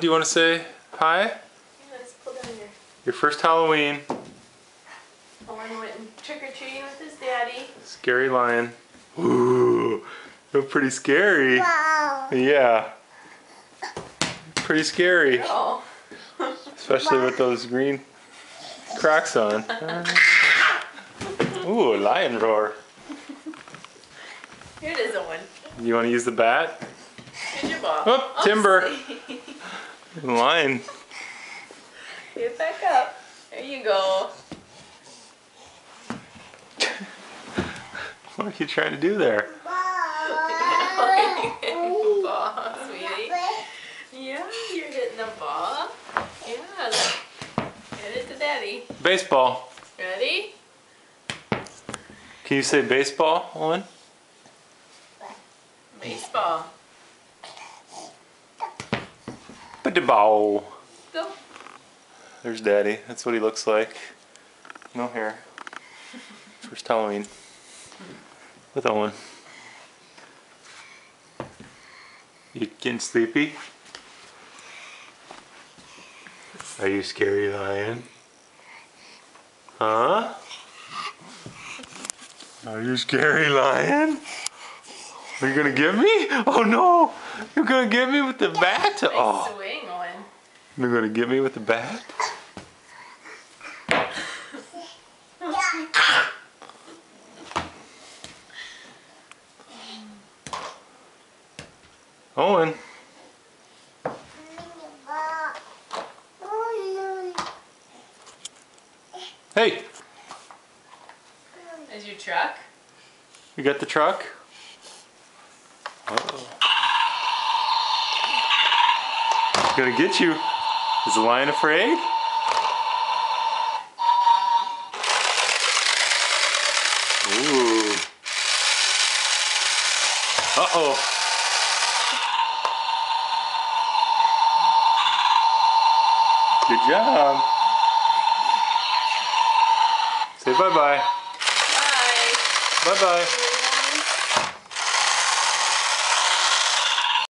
do you want to say hi? Yeah, let's pull down your. Your first Halloween. Oh, Owen went trick or treating with his daddy. Scary lion. Ooh, you're pretty scary. Wow. Yeah. Pretty scary. Oh. Especially with those green cracks on. Ooh, a lion roar. Here it is, Owen. You want to use the bat? Here's. Oh, timber. Lion. Get back up. There you go. What are you trying to do there? ball, sweetie. Yeah, you're hitting the ball. Yeah, look. Hit it to daddy. Baseball. Ready? Can you say baseball, Owen? Baseball. The. Go. There's Daddy. That's what he looks like. No hair. First Halloween. With Owen. You getting sleepy? Are you scary lion? Huh? Are you scary lion? Are you gonna get me? Oh no! You're gonna get oh. me with the bat? Oh, you're gonna get me with the bat? Owen. Hey, Is your truck? you got the truck? Uh-oh. Gonna get you. Is the lion afraid? Ooh. Uh-oh. Good job. Say bye-bye. Bye. Bye-bye.